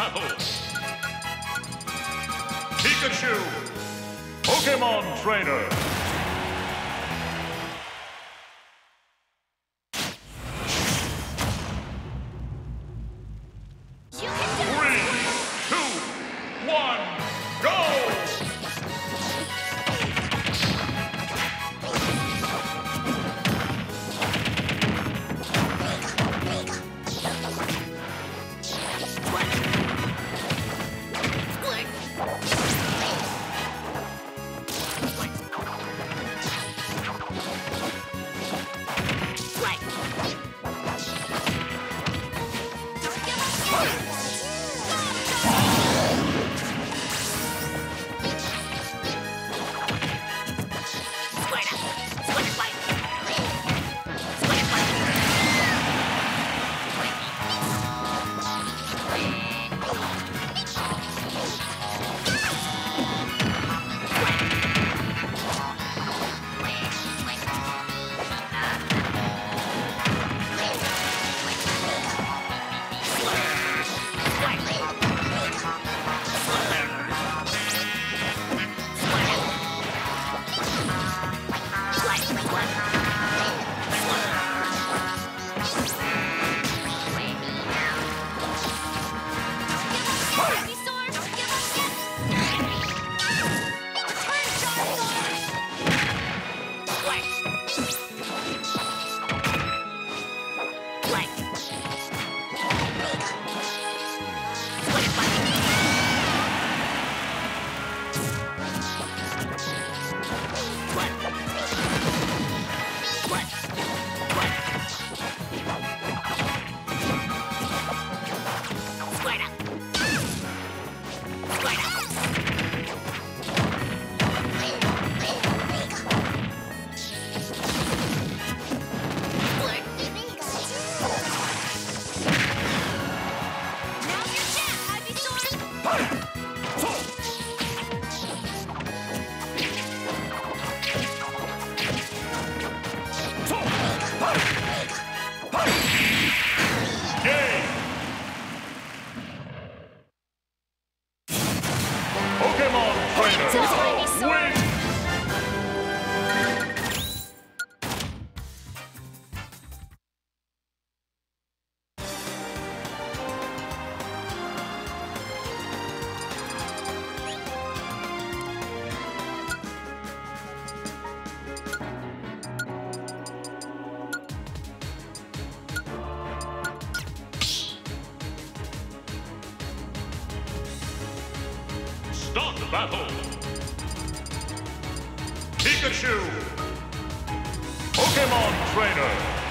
battle. Pikachu, Pokemon Trainer. Game! Pokemon Trainer Start the battle! Pikachu! Pokemon Trainer!